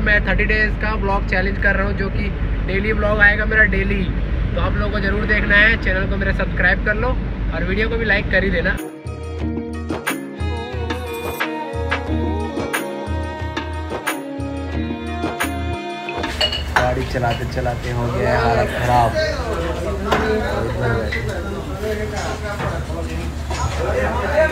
मैं thirty days का blog challenge कर रहा हूँ, जो कि डेली ब्लॉग आएगा मेरा डेली। तो आप लोगों को ज़रूर देखना है, चैनल को मेरे सब्सक्राइब कर लो और वीडियो को भी लाइक कर ही देना। गाड़ी चलाते चलाते हो गया है हालत खराब। Hey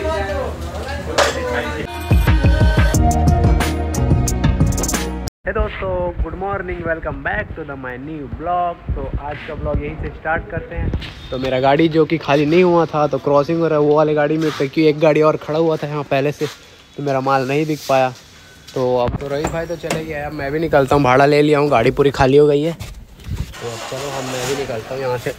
good morning, welcome back to the my new blog. तो आज का ब्लॉग यहीं से स्टार्ट करते हैं। तो मेरा गाड़ी जो कि खाली नहीं हुआ था तो क्रॉसिंग हो रहा है, वो वाली गाड़ी में, क्योंकि एक गाड़ी और खड़ा हुआ था यहाँ पहले से तो मेरा माल नहीं दिख पाया। तो अब तो रही भाई तो चले गया अब मैं भी निकलता हूँ, भाड़ा ले लिया हूँ, गाड़ी पूरी खाली हो गई है। तो अब चलो अब मैं भी निकलता हूँ यहाँ से।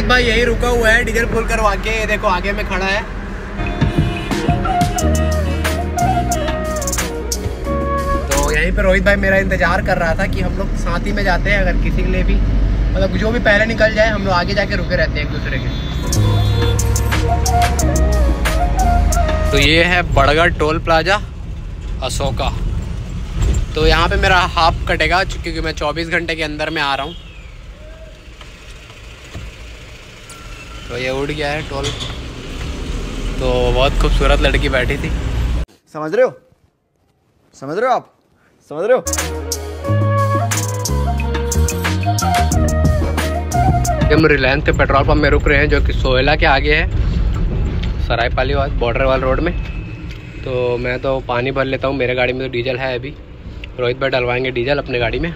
रोहित भाई यही रुका हुआ है, डीजल फुल करवा के, ये देखो आगे में खड़ा है। तो यहीं पे रोहित भाई मेरा इंतज़ार कर रहा था कि हम लोग साथ ही में जाते हैं, अगर किसी के लिए भी मतलब जो भी पहले निकल जाए, हम लोग आगे जाके रुके रहते हैं एक दूसरे के। तो ये है बड़गढ़ टोल प्लाजा, अशोका। तो यहाँ पे मेरा हाफ़ कटेगा क्योंकि मैं 24 घंटे के अंदर में आ रहा हूँ। तो ये उड़ गया है टोल। तो बहुत खूबसूरत लड़की बैठी थी। समझ रहे हो? समझ रहे हो आप? समझ रहे हो? हम रिलायंस के पेट्रोल पंप में रुक रहे हैं जो कि सोहेला के आगे है। सरायपाली वाल बॉर्डर वाल रोड में। तो मैं तो पानी भर लेता हूँ मेरे गाड़ी में तो डीजल है अभी। रोहित भाई डलवाएँगे डीजल अपने गाड़ी में।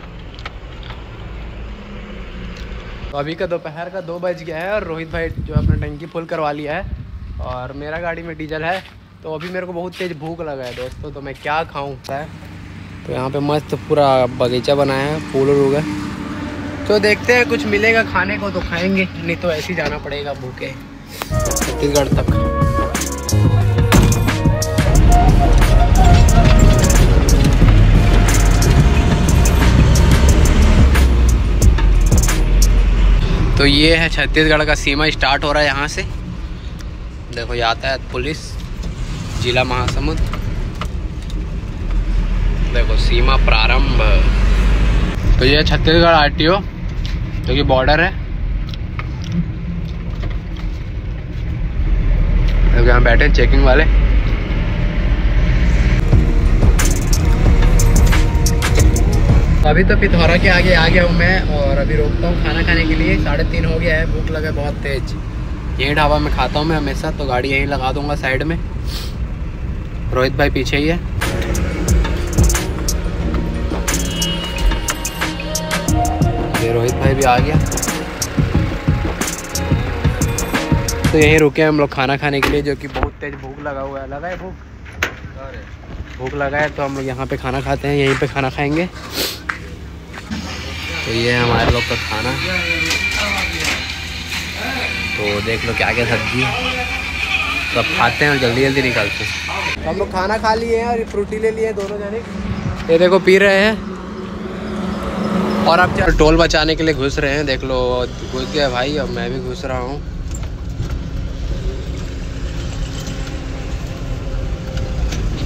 तो अभी का दोपहर का दो बज गया है और रोहित भाई जो अपना टंकी फुल करवा लिया है और मेरा गाड़ी में डीजल है। तो अभी मेरे को बहुत तेज़ भूख लगा है दोस्तों तो मैं क्या खाऊँ? तो यहाँ पे मस्त पूरा बगीचा बनाया है, फूल उल उगा। तो देखते हैं कुछ मिलेगा खाने को तो खाएँगे, नहीं तो ऐसे ही जाना पड़ेगा भूखे। छत्तीसगढ़ तक। तो ये है छत्तीसगढ़ का सीमा, स्टार्ट हो रहा है यहाँ से। देखो यातायात पुलिस, जिला महासमुंद। देखो, सीमा प्रारंभ। तो ये छत्तीसगढ़ आरटीओ, जो कि बॉर्डर है। देखो, यहाँ बैठे चेकिंग वाले। अभी तो पिथौरा के आगे आ गया हूँ मैं और अभी रोकता हूँ खाना खाने के लिए। साढ़े तीन हो गया है, भूख लगा बहुत तेज। यही ढाबा में खाता हूँ मैं हमेशा तो गाड़ी यहीं लगा दूँगा साइड में। रोहित भाई पीछे ही है। ये रोहित भाई भी आ गया। तो यहीं रुके हम लोग खाना खाने के लिए, जो कि बहुत तेज भूख लगा हुआ है। लगा है भूख? भूख लगा है तो हम लोग यहाँ पे खाना खाते हैं, यहीं पे खाना खाएँगे। तो ये है हमारे लोग का खाना। तो देख लो क्या क्या सब्ज़ी। है तो खाते हैं और जल्दी जल्दी निकालते हैं। तो हम लोग खाना खा लिए हैं और फ्रूटी ले लिए दोनों जने। ये देखो, पी रहे हैं। और अब टोल बचाने के लिए घुस रहे हैं। देख लो, घुस गया भाई, अब मैं भी घुस रहा हूँ।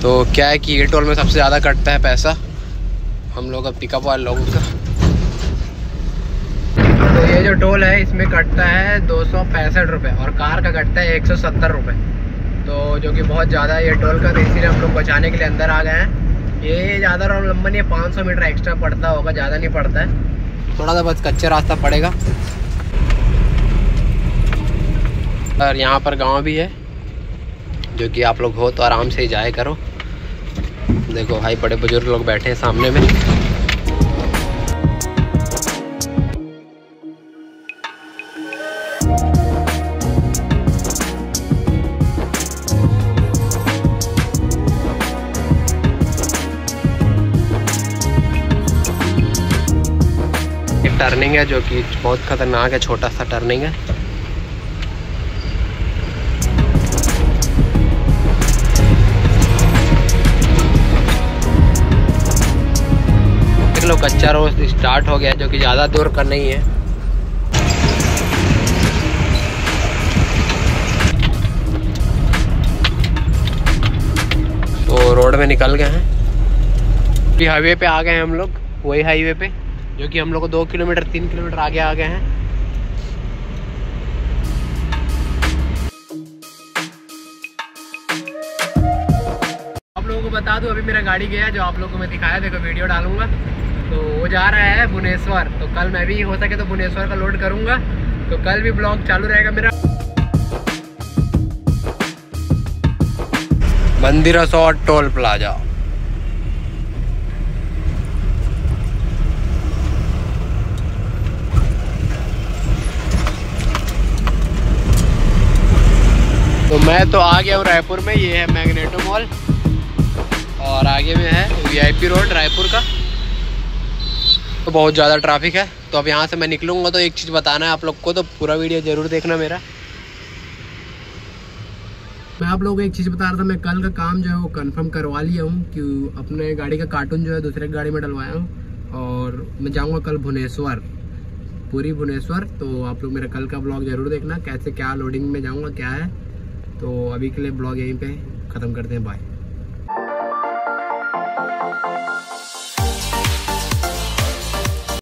तो क्या है कि ये टोल में सबसे ज़्यादा कटता है पैसा। हम लोग अब पिकअप वाले लोगों का। ये जो टोल है, इसमें कटता है दो सौ पैंसठ और कार का कटता है एक सौ सत्तर तो जो कि बहुत ज़्यादा है ये टोल का तो इसीलिए हम लोग बचाने के लिए अंदर आ गए हैं। ये ज़्यादा लंबा नहीं है, पाँच सौ मीटर एक्स्ट्रा पड़ता होगा, ज़्यादा नहीं पड़ता है। थोड़ा सा बस कच्चा रास्ता पड़ेगा। और यहाँ पर गाँव भी है, जो कि आप लोग हो तो आराम से जाए करो। देखो भाई, बड़े बुज़ुर्ग लोग बैठे हैं सामने में। टर्निंग है, जो कि बहुत ख़तरनाक है, छोटा सा टर्निंग है। लो, कच्चा रोड स्टार्ट हो गया जो कि ज़्यादा दूर का नहीं है। तो रोड में निकल गए हैं। हाईवे पे आ गए हैं हम लोग, वही हाईवे पे। जो कि हम लोग दो किलोमीटर, तीन किलोमीटर आगे आ गए हैं। आप लोगों को बता दूँ, अभी मेरा गाड़ी गया जो आप लोगों को मैं दिखाया, देखो वीडियो डालूँगा। तो वो जा रहा है भुवनेश्वर। तो कल मैं भी हो सके तो भुवनेश्वर का लोड करूँगा। तो कल भी ब्लॉग चालू रहेगा मेरा। मंदिर रिसोर्ट टोल प्लाजा। तो मैं तो आ गया हूँ रायपुर में, ये है मैग्नेटो मॉल। और आगे में है वीआईपी रोड, रायपुर का। तो बहुत ज़्यादा ट्रैफ़िक है तो अब यहाँ से मैं निकलूँगा तो एक चीज़ बताना है आप लोग को तो पूरा वीडियो ज़रूर देखना मेरा। मैं आप लोगों को एक चीज़ बता रहा था, मैं कल का काम जो है वो कंफर्म करवा लिया हूँ कि अपने गाड़ी का कार्टून जो है दूसरे गाड़ी में डलवाया हूँ, और मैं जाऊँगा कल भुवनेश्वर, पूरी भुवनेश्वर। तो आप लोग मेरा कल का ब्लॉग ज़रूर देखना, कैसे क्या लोडिंग में जाऊँगा, क्या है। तो अभी के लिए ब्लॉग यहीं पे ख़त्म करते हैं बाय